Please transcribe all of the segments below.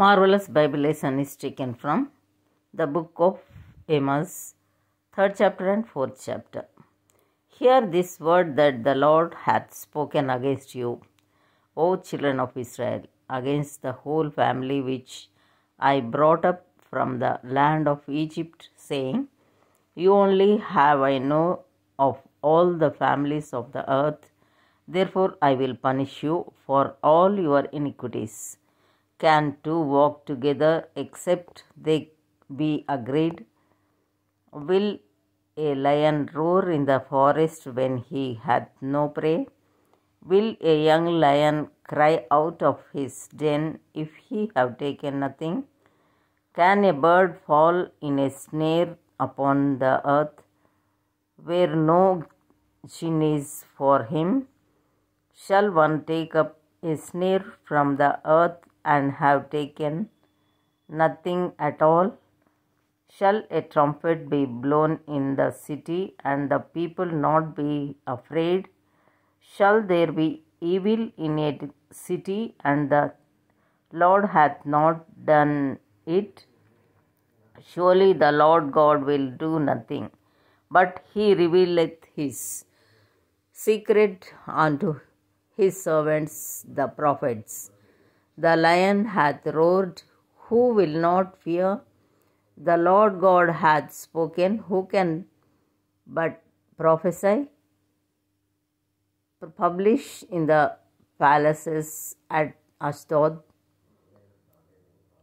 Marvelous Bible lesson is taken from the book of Amos, third chapter and fourth chapter. Hear this word that the Lord hath spoken against you, O children of Israel, against the whole family which I brought up from the land of Egypt, saying, You only have I know of all the families of the earth, therefore I will punish you for all your iniquities. Can two walk together except they be agreed? Will a lion roar in the forest when he hath no prey? Will a young lion cry out of his den if he have taken nothing? Can a bird fall in a snare upon the earth where no gin is for him? Shall one take up a snare from the earth and have taken nothing at all? Shall a trumpet be blown in the city and the people not be afraid? Shall there be evil in a city and the Lord hath not done it? Surely the Lord God will do nothing, but he revealeth his secret unto his servants the prophets. The lion hath roared, who will not fear? The Lord God hath spoken, who can but prophesy? Publish in the palaces at Ashdod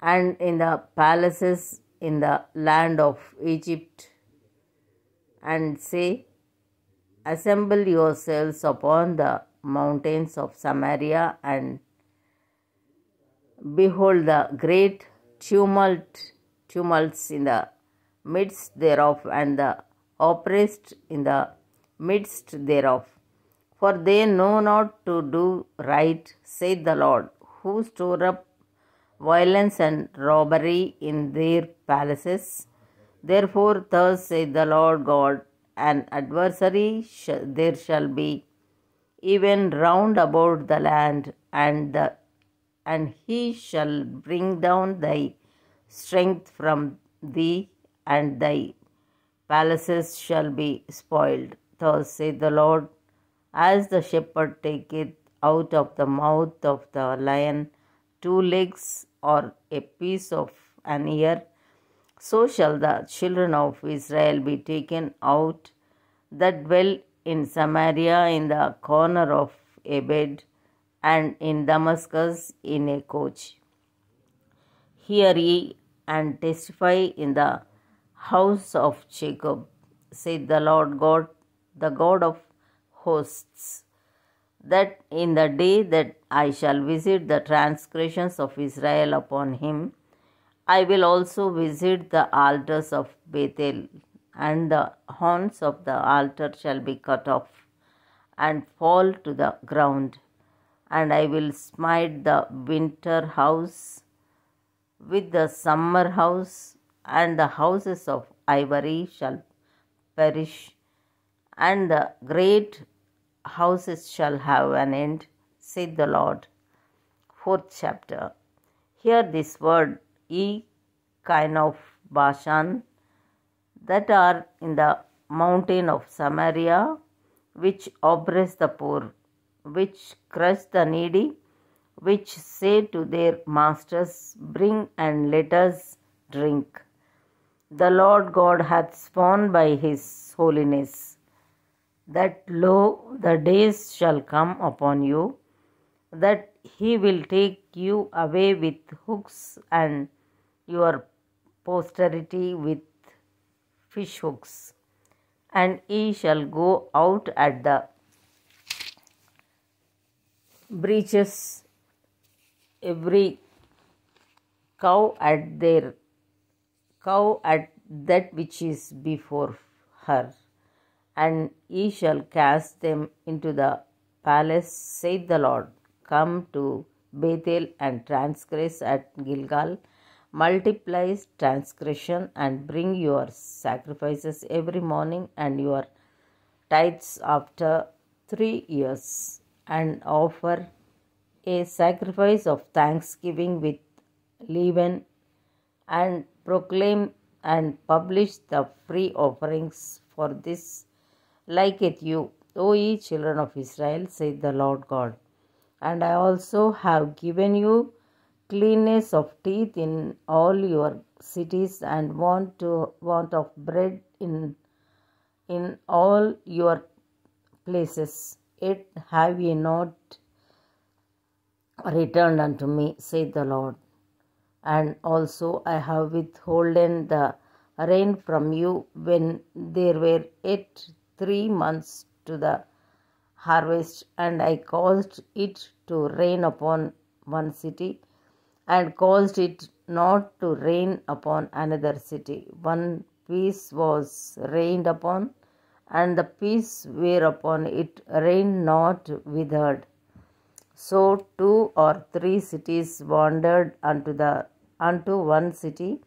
and in the palaces in the land of Egypt, and say, Assemble yourselves upon the mountains of Samaria and behold the great tumult tumults in the midst thereof and the oppressed in the midst thereof. For they know not to do right saith the lord who store up violence and robbery in their palaces. Therefore thus saith the lord god an adversary sh- there shall be even round about the land and the and he shall bring down thy strength from thee, and thy palaces shall be spoiled. Thus saith the Lord, as the shepherd taketh out of the mouth of the lion two legs or a piece of an ear, so shall the children of Israel be taken out that dwell in Samaria in the corner of a bed and in Damascus in a coach. Hear ye and testify in the house of Jacob, said the Lord God, the God of hosts, that in the day that I shall visit the transgressions of Israel upon him, I will also visit the altars of Bethel, and the horns of the altar shall be cut off and fall to the ground and I will smite the winter house with the summer house, and the houses of ivory shall perish, and the great houses shall have an end, saith the Lord. Fourth chapter. Hear this word, ye kind of Bashan, that are in the mountain of Samaria, which oppress the poor which crush the needy, which say to their masters, Bring and let us drink. The Lord God hath sworn by his holiness that lo, the days shall come upon you, that he will take you away with hooks and your posterity with fish hooks, and ye shall go out at the breaches every cow at their cow at that which is before her, and ye shall cast them into the palace, saith the Lord. Come to Bethel and transgress at Gilgal, multiply transgression and bring your sacrifices every morning and your tithes after three years and offer a sacrifice of thanksgiving with leaven, and proclaim and publish the free offerings, for this liketh you, O ye children of Israel, saith the Lord God. And I also have given you cleanness of teeth in all your cities, and want to want of bread in in all your places. Yet have ye not returned unto me, saith the Lord. And also I have withholden the rain from you when there were yet three months to the harvest, and I caused it to rain upon one city, and caused it not to rain upon another city. One piece was rained upon, and the piece whereupon it rained not withered. So two or three cities wandered unto the unto one city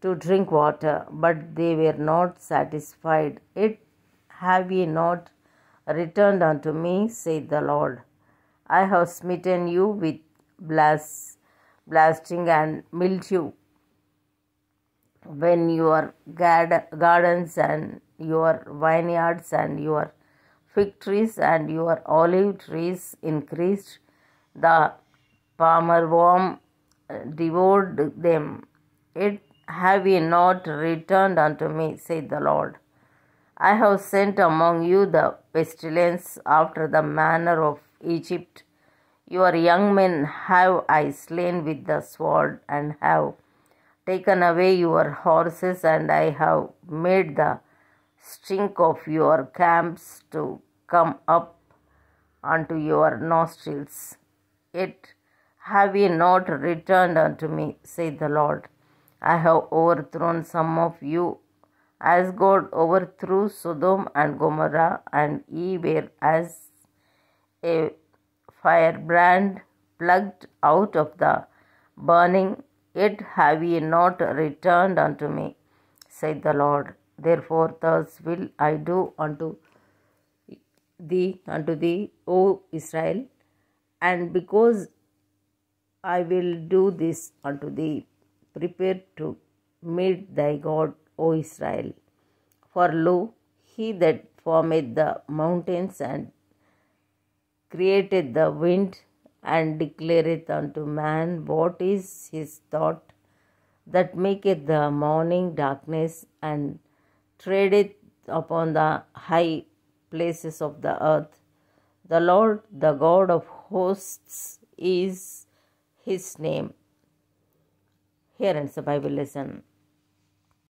to drink water, but they were not satisfied. It have ye not returned unto me, saith the Lord. I have smitten you with blast, blasting and mildew when your gard- gardens and your vineyards and your fig trees and your olive trees increased, the palmer worm uh, devoured them. It have ye not returned unto me, saith the Lord. I have sent among you the pestilence after the manner of Egypt. Your young men have I slain with the sword, and have taken away your horses, and I have made the stink of your camps to come up unto your nostrils. Yet have ye not returned unto me, saith the Lord. I have overthrown some of you, as God overthrew Sodom and Gomorrah, and ye were as a firebrand plucked out of the burning, yet have ye not returned unto me, saith the Lord. Therefore, thus will I do unto thee, unto thee, O Israel, and because I will do this unto thee, prepare to meet thy God, O Israel. For lo, he that formed the mountains and created the wind and declareth unto man what is his thought, that maketh the morning darkness and treadeth upon the high places of the earth. The Lord, the God of hosts, is his name. Here ends the Bible lesson.